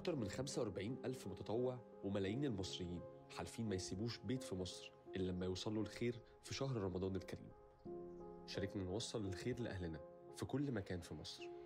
أكتر من 45 ألف متطوع وملايين المصريين حالفين ما يسيبوش بيت في مصر إلا لما يوصلوا الخير في شهر رمضان الكريم. شاركنا نوصل الخير لأهلنا في كل مكان في مصر.